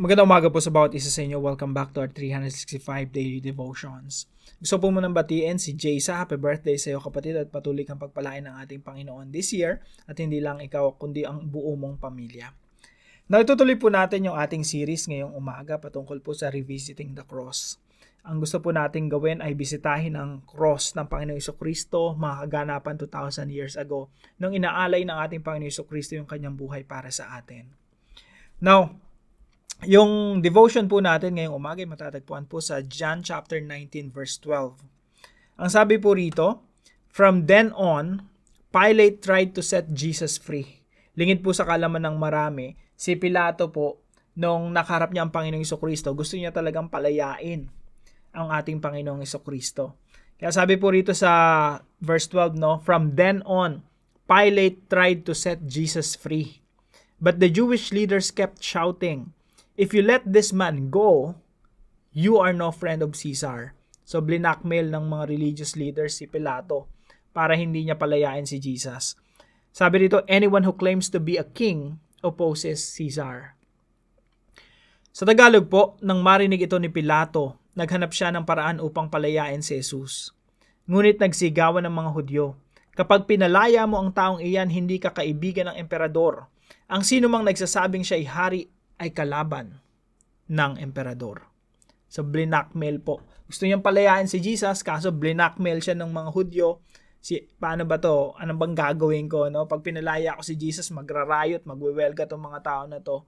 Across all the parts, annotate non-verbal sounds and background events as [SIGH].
Magandang umaga po sa bawat isa sa inyo. Welcome back to our 365 Daily Devotions. Gusto po mo nang batiin si Jaysa. Happy birthday sa iyo kapatid at patuloy kang pagpalain ng ating Panginoon this year at hindi lang ikaw kundi ang buo mong pamilya. Natutuloy po natin yung ating series ngayong umaga patungkol po sa Revisiting the Cross. Ang gusto po nating gawin ay bisitahin ang cross ng Panginoong Iso Kristo mga kaganapan 2,000 years ago nung inaalay ng ating Panginoong Iso Kristo yung kanyang buhay para sa atin. Now, yung devotion po natin ngayong umaga matatagpuan po sa John chapter 19 verse 12. Ang sabi po rito, From then on, Pilate tried to set Jesus free. Lingid po sa kalaman ng marami, si Pilato po, nung nakaharap niya ang Panginoong Kristo, gusto niya talagang palayain ang ating Panginoong Kristo. Kaya sabi po rito sa verse 12, no, From then on, Pilate tried to set Jesus free. But the Jewish leaders kept shouting, if you let this man go, you are no friend of Caesar. So, blinakmail ng mga religious leaders si Pilato para hindi niya palayain si Jesus. Sabi dito, anyone who claims to be a king opposes Caesar. Sa Tagalog po, nang marinig ito ni Pilato, naghanap siya ng paraan upang palayain si Jesus. Ngunit nagsigawan ng mga Hudyo, kapag pinalaya mo ang taong iyan, hindi ka kaibigan ng emperador. Ang sino mang nagsasabing siya ay hari ay kalaban ng emperador. So, blinakmail po. Gusto niyang palayain si Jesus, kaso blinakmail siya ng mga Hudyo. Si, paano ba to? Ano bang gagawin ko? No? Pag pinalaya ako si Jesus, magrarayot, magwewelga tong mga tao na to.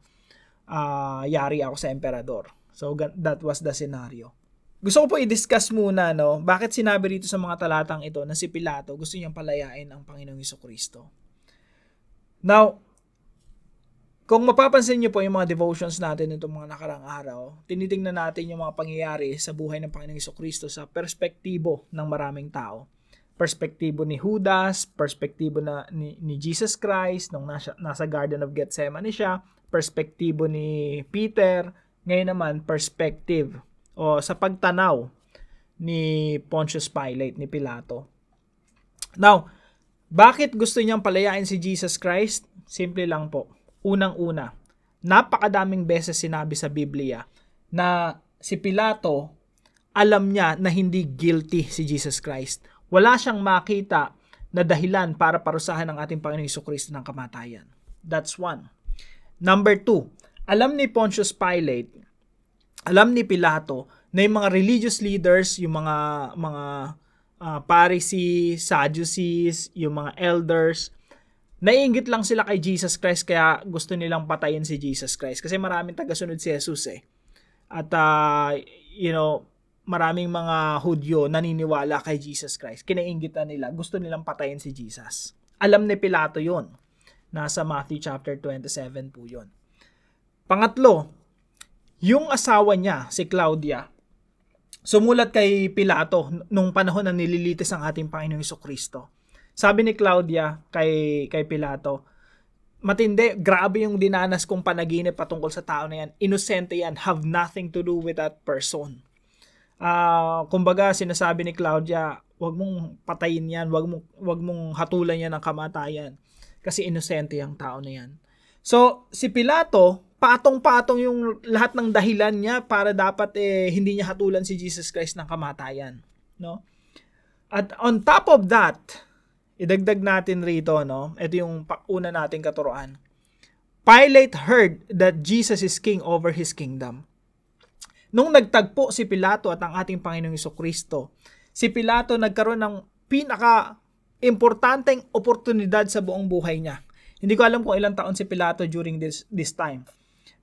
Uh, yari ako sa emperador. So, that was the scenario. Gusto ko po i-discuss muna, no, bakit sinabi rito sa mga talatang ito na si Pilato gusto niyang palayain ang Panginoong Kristo. Now, kung mapapansin niyo po yung mga devotions natin nitong mga nakarang araw, tinitingnan natin yung mga pangyayari sa buhay ng Panginoong Kristo sa perspektibo ng maraming tao. Perspektibo ni Judas, perspektibo na ni, ni Jesus Christ nung nasa, nasa Garden of Gethsemane siya, perspektibo ni Peter, ngayon naman perspective o sa pagtanaw ni Pontius Pilate, ni Pilato. Now, bakit gusto niyang palayain si Jesus Christ? Simple lang po Unang-una, napakadaming beses sinabi sa Biblia na si Pilato alam niya na hindi guilty si Jesus Christ. Wala siyang makita na dahilan para parusahan ng ating Panginoong Kristo ng kamatayan. That's one. Number two, alam ni Pontius Pilate, alam ni Pilato na yung mga religious leaders, yung mga mga uh, Pharisees, Sadducees, yung mga elders, naiingit lang sila kay Jesus Christ kaya gusto nilang patayin si Jesus Christ kasi maraming tagasunod si Jesus eh. At uh, you know, maraming mga Hudyo naniniwala kay Jesus Christ. Kinaingitan nila, gusto nilang patayin si Jesus. Alam ni Pilato 'yon. Nasa Matthew chapter 27 po 'yon. Pangatlo, yung asawa niya, si Claudia, sumulat kay Pilato nung panahon na nililitis ang ating Panginoong Kristo sabi ni Claudia kay, kay Pilato, matindi, grabe yung dinanas kong panaginip patungkol sa tao na yan. Inosente yan, have nothing to do with that person. Uh, kumbaga, sinasabi ni Claudia, wag mong patayin yan, wag mong, wag mong hatulan yan ng kamatayan. Kasi inosente yung tao na yan. So, si Pilato, patong-patong yung lahat ng dahilan niya para dapat eh, hindi niya hatulan si Jesus Christ ng kamatayan. No? At on top of that, idagdag natin rito, no? Ito yung una nating katuroan. Pilate heard that Jesus is king over his kingdom. Nung nagtagpo si Pilato at ang ating Panginoong Kristo, si Pilato nagkaroon ng pinaka importanteng oportunidad sa buong buhay niya. Hindi ko alam kung ilang taon si Pilato during this this time.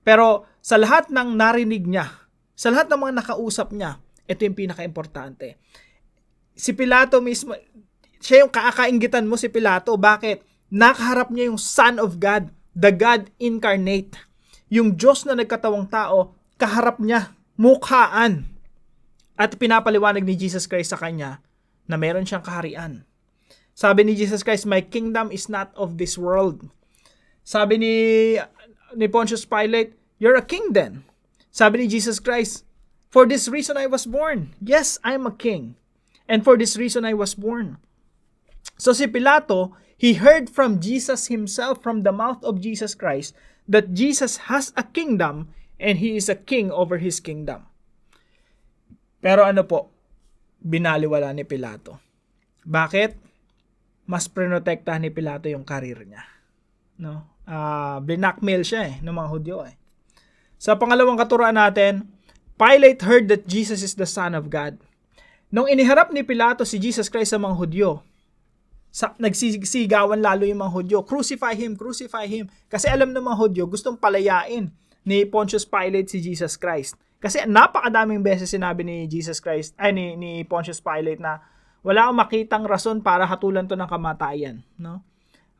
Pero sa lahat ng narinig niya, sa lahat ng mga nakausap niya, ito yung pinaka-importante. Si Pilato mismo, siya yung kaakaingitan mo si Pilato. Bakit? Nakaharap niya yung Son of God, the God incarnate. Yung Diyos na nagkatawang tao, kaharap niya, mukhaan. At pinapaliwanag ni Jesus Christ sa kanya na meron siyang kaharian. Sabi ni Jesus Christ, My kingdom is not of this world. Sabi ni, ni Pontius Pilate, You're a king then. Sabi ni Jesus Christ, For this reason I was born. Yes, I am a king. And for this reason I was born. So si Pilato, he heard from Jesus himself, from the mouth of Jesus Christ, that Jesus has a kingdom and he is a king over his kingdom. Pero ano po, binaliwala ni Pilato. Bakit? Mas prinotektahan ni Pilato yung karir niya. No? Uh, blackmail siya eh, ng mga Hudyo eh. Sa pangalawang katuruan natin, Pilate heard that Jesus is the Son of God. Nung iniharap ni Pilato si Jesus Christ sa mga Hudyo, sa, nagsisigawan lalo yung mga Hudyo, crucify him, crucify him. Kasi alam ng mga Hudyo, gustong palayain ni Pontius Pilate si Jesus Christ. Kasi napakadaming beses sinabi ni Jesus Christ, ay ni, ni Pontius Pilate na wala akong makitang rason para hatulan to ng kamatayan. No?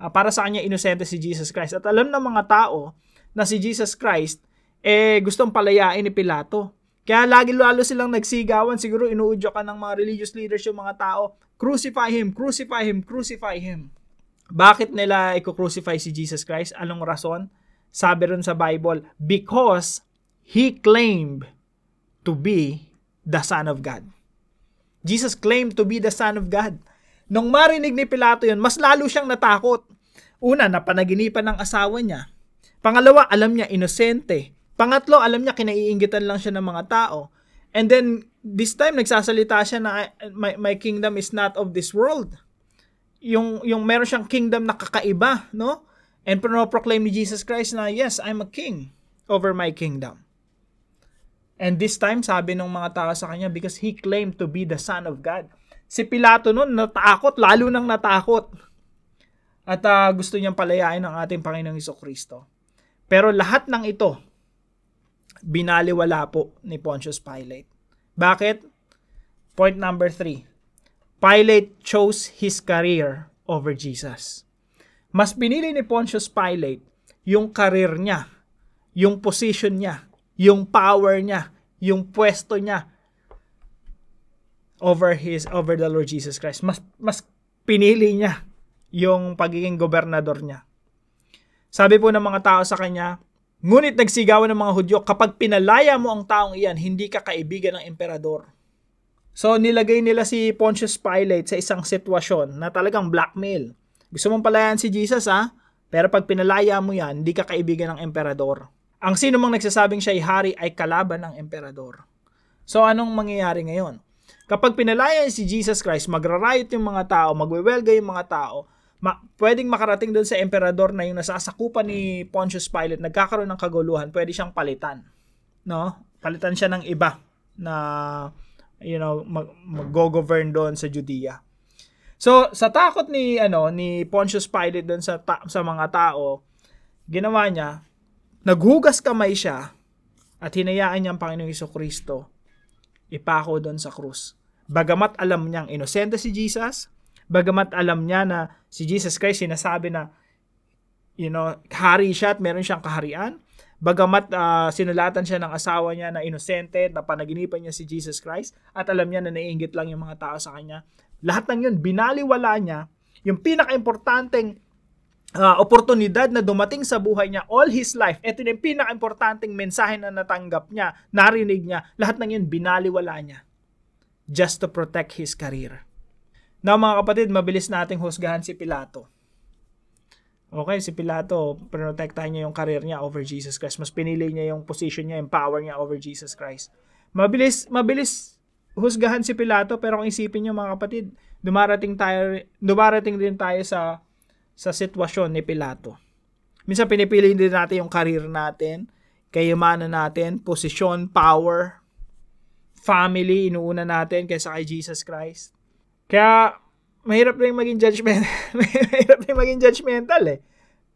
Uh, para sa kanya, inosente si Jesus Christ. At alam ng mga tao na si Jesus Christ, eh, gustong palayain ni Pilato. Kaya lagi lalo silang nagsigawan, siguro inuudyo ka ng mga religious leaders yung mga tao, crucify him, crucify him, crucify him. Bakit nila i-crucify si Jesus Christ? Anong rason? Sabi rin sa Bible, because he claimed to be the Son of God. Jesus claimed to be the Son of God. Nung marinig ni Pilato yun, mas lalo siyang natakot. Una, napanaginipan ng asawa niya. Pangalawa, alam niya, inosente. Pangatlo, alam niya kinaiingitan lang siya ng mga tao. And then, this time, nagsasalita siya na my, my kingdom is not of this world. Yung, yung meron siyang kingdom na kakaiba, no? And proclaim ni Jesus Christ na, yes, I'm a king over my kingdom. And this time, sabi ng mga tao sa kanya, because he claimed to be the Son of God. Si Pilato noon, natakot, lalo nang natakot. At uh, gusto niyang palayain ng ating Panginoong Iso Kristo. Pero lahat ng ito, binaliwala po ni Pontius Pilate. Bakit? Point number three. Pilate chose his career over Jesus. Mas pinili ni Pontius Pilate yung career niya, yung position niya, yung power niya, yung pwesto niya over his over the Lord Jesus Christ. Mas mas pinili niya yung pagiging gobernador niya. Sabi po ng mga tao sa kanya, Ngunit nagsigawan ng mga Hudyo, kapag pinalaya mo ang taong iyan, hindi ka kaibigan ng emperador. So nilagay nila si Pontius Pilate sa isang sitwasyon na talagang blackmail. Gusto mong palayan si Jesus ha? Pero pag pinalaya mo yan, hindi ka kaibigan ng emperador. Ang sino mang nagsasabing siya ay hari ay kalaban ng emperador. So anong mangyayari ngayon? Kapag pinalaya si Jesus Christ, magra-riot yung mga tao, magwewelga yung mga tao, ma- pwedeng makarating doon sa emperador na yung nasasakupan ni Pontius Pilate, nagkakaroon ng kaguluhan, pwede siyang palitan. No? Palitan siya ng iba na you know, mag- mag-govern doon sa Judea. So, sa takot ni ano ni Pontius Pilate doon sa ta- sa mga tao, ginawa niya, naghugas kamay siya at hinayaan niya ang Panginoong Iso Kristo ipako doon sa krus. Bagamat alam niyang inosente si Jesus, Bagamat alam niya na si Jesus Christ sinasabi na you know, hari siya at meron siyang kaharian. Bagamat uh, sinulatan siya ng asawa niya na inosente, na panaginipan niya si Jesus Christ at alam niya na naiingit lang yung mga tao sa kanya. Lahat ng yun, binaliwala niya yung pinaka-importanteng uh, oportunidad na dumating sa buhay niya all his life. Ito yung pinaka-importanting mensahe na natanggap niya, narinig niya. Lahat ng yun, binaliwala niya just to protect his career. Now mga kapatid, mabilis nating husgahan si Pilato. Okay, si Pilato, protektahan niya yung career niya over Jesus Christ. Mas pinili niya yung position niya, yung power niya over Jesus Christ. Mabilis, mabilis husgahan si Pilato, pero kung isipin niyo mga kapatid, dumarating tayo, dumarating din tayo sa sa sitwasyon ni Pilato. Minsan pinipili din natin yung career natin, kayamanan natin, posisyon, power, family, inuuna natin kaysa kay Jesus Christ. Kaya, mahirap rin maging judgment. [LAUGHS] mahirap rin maging judgmental eh.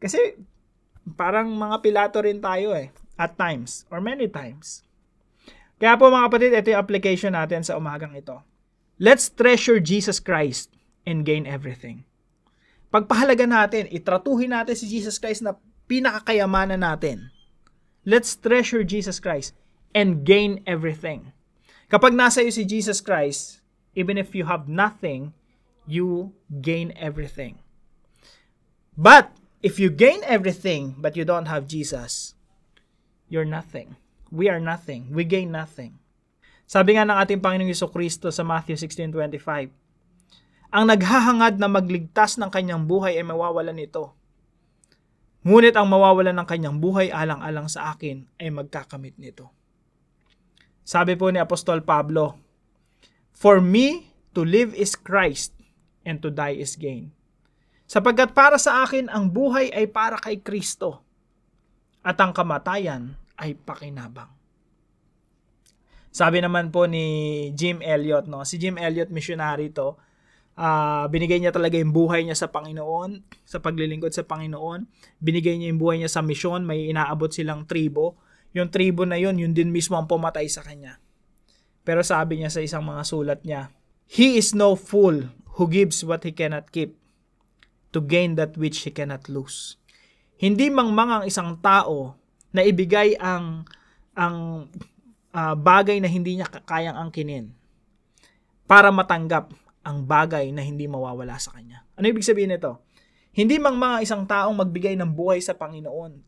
Kasi, parang mga pilato rin tayo eh. At times. Or many times. Kaya po mga kapatid, ito yung application natin sa umagang ito. Let's treasure Jesus Christ and gain everything. Pagpahalaga natin, itratuhin natin si Jesus Christ na pinakakayamanan natin. Let's treasure Jesus Christ and gain everything. Kapag nasa iyo si Jesus Christ, even if you have nothing, you gain everything. But if you gain everything but you don't have Jesus, you're nothing. We are nothing. We gain nothing. Sabi nga ng ating Panginoong Yeso Kristo sa Matthew 16.25, Ang naghahangad na magligtas ng kanyang buhay ay mawawalan nito. Ngunit ang mawawalan ng kanyang buhay alang-alang sa akin ay magkakamit nito. Sabi po ni Apostol Pablo, For me to live is Christ and to die is gain. Sapagkat para sa akin ang buhay ay para kay Kristo at ang kamatayan ay pakinabang. Sabi naman po ni Jim Elliot, no? Si Jim Elliot missionary to, uh, binigay niya talaga yung buhay niya sa Panginoon, sa paglilingkod sa Panginoon. Binigay niya yung buhay niya sa misyon, may inaabot silang tribo. Yung tribo na yun, yun din mismo ang pumatay sa kanya. Pero sabi niya sa isang mga sulat niya, He is no fool who gives what he cannot keep to gain that which he cannot lose. Hindi mangmang ang isang tao na ibigay ang ang uh, bagay na hindi niya kayang angkinin para matanggap ang bagay na hindi mawawala sa kanya. Ano ibig sabihin nito? Hindi mang mga isang taong magbigay ng buhay sa Panginoon.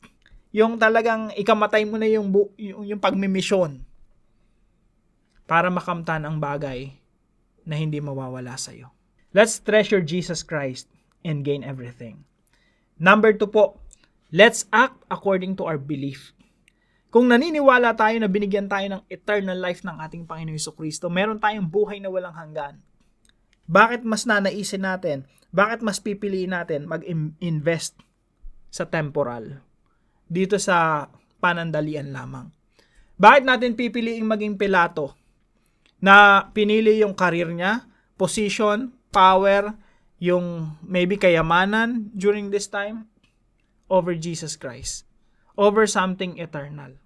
Yung talagang ikamatay mo na yung, bu- yung, yung pagmimisyon para makamtan ang bagay na hindi mawawala sa iyo. Let's treasure Jesus Christ and gain everything. Number two po, let's act according to our belief. Kung naniniwala tayo na binigyan tayo ng eternal life ng ating Panginoon Kristo, meron tayong buhay na walang hanggan bakit mas nanaisin natin? Bakit mas pipiliin natin mag-invest sa temporal? Dito sa panandalian lamang. Bakit natin pipiliing maging pilato? Na pinili yung karir niya, position, power, yung maybe kayamanan during this time over Jesus Christ. Over something eternal.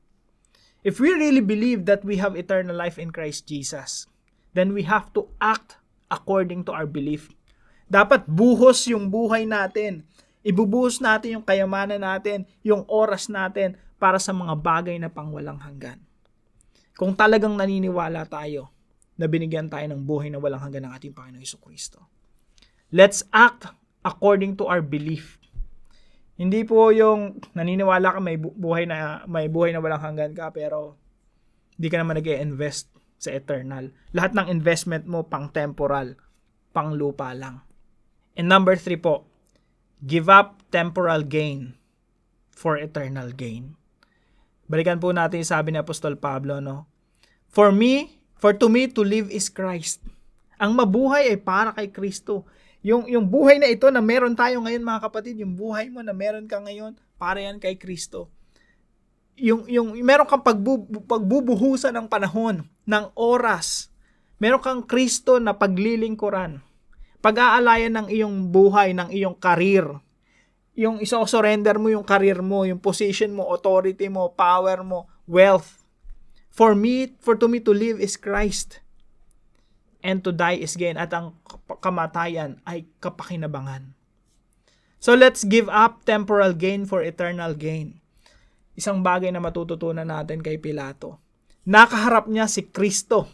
If we really believe that we have eternal life in Christ Jesus, then we have to act according to our belief. Dapat buhos yung buhay natin. Ibubuhos natin yung kayamanan natin, yung oras natin para sa mga bagay na pangwalang hanggan. Kung talagang naniniwala tayo na binigyan tayo ng buhay na walang hanggan ng ating Panginoong Iso Kristo. Let's act according to our belief. Hindi po yung naniniwala ka may buhay na may buhay na walang hanggan ka pero hindi ka naman nag-invest sa eternal. Lahat ng investment mo pang temporal, pang lupa lang. And number three po, give up temporal gain for eternal gain. Balikan po natin yung sabi ni Apostol Pablo, no? For me, for to me to live is Christ. Ang mabuhay ay para kay Kristo. Yung, yung buhay na ito na meron tayo ngayon mga kapatid, yung buhay mo na meron ka ngayon, para yan kay Kristo yung, yung meron kang pagbu, pagbubuhusan ng panahon, ng oras. Meron kang Kristo na paglilingkuran. Pag-aalayan ng iyong buhay, ng iyong karir. Yung iso-surrender mo yung karir mo, yung position mo, authority mo, power mo, wealth. For me, for to me to live is Christ. And to die is gain. At ang kamatayan ay kapakinabangan. So let's give up temporal gain for eternal gain isang bagay na matututunan natin kay Pilato. Nakaharap niya si Kristo.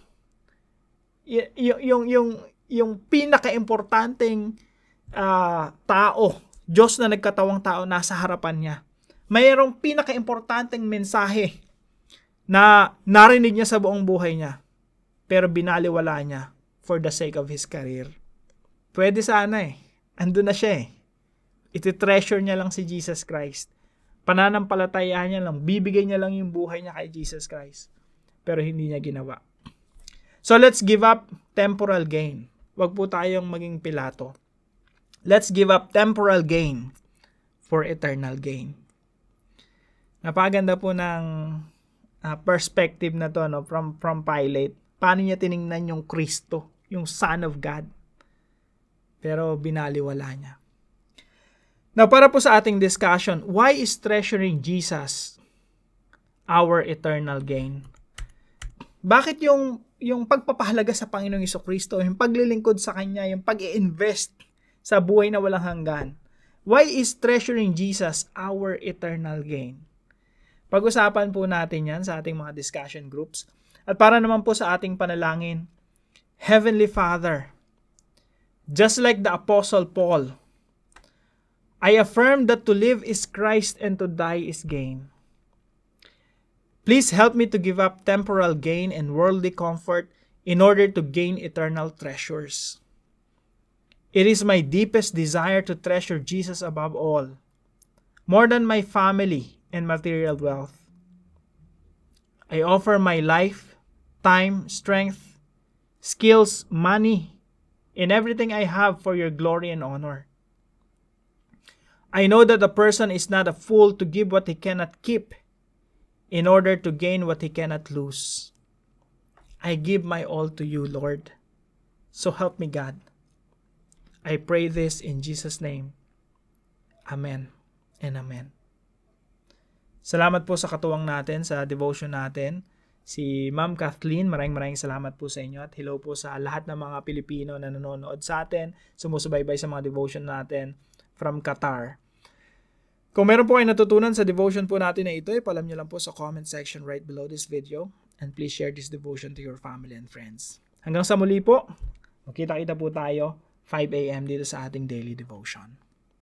Y- y- yung yung yung pinaka-importanting uh, tao, Diyos na nagkatawang tao nasa harapan niya. Mayroong pinaka-importanting mensahe na narinig niya sa buong buhay niya pero binaliwala niya for the sake of his career. Pwede sana eh. Ando na siya eh. Iti-treasure niya lang si Jesus Christ pananampalatayaan niya lang, bibigay niya lang yung buhay niya kay Jesus Christ. Pero hindi niya ginawa. So let's give up temporal gain. Huwag po tayong maging pilato. Let's give up temporal gain for eternal gain. Napaganda po ng uh, perspective na to no, from, from Pilate. Paano niya tiningnan yung Kristo, yung Son of God. Pero binaliwala niya. Now, para po sa ating discussion, why is treasuring Jesus our eternal gain? Bakit yung yung pagpapahalaga sa Panginoong Iso Kristo, yung paglilingkod sa Kanya, yung pag invest sa buhay na walang hanggan. Why is treasuring Jesus our eternal gain? Pag-usapan po natin yan sa ating mga discussion groups. At para naman po sa ating panalangin, Heavenly Father, just like the Apostle Paul, I affirm that to live is Christ and to die is gain. Please help me to give up temporal gain and worldly comfort in order to gain eternal treasures. It is my deepest desire to treasure Jesus above all. more than my family and material wealth. I offer my life, time, strength, skills, money, and everything I have for your glory and honor. I know that a person is not a fool to give what he cannot keep in order to gain what he cannot lose. I give my all to you, Lord. So help me, God. I pray this in Jesus' name. Amen and Amen. Salamat po sa katuwang natin, sa devotion natin. Si Ma'am Kathleen, maraming maraming salamat po sa inyo at hello po sa lahat ng mga Pilipino na nanonood sa atin, sumusubaybay sa mga devotion natin from Qatar. Kung meron po kayo natutunan sa devotion po natin na ito, ipalam nyo lang po sa comment section right below this video and please share this devotion to your family and friends. Hanggang sa muli po, makita-kita po tayo 5 a.m. dito sa ating daily devotion.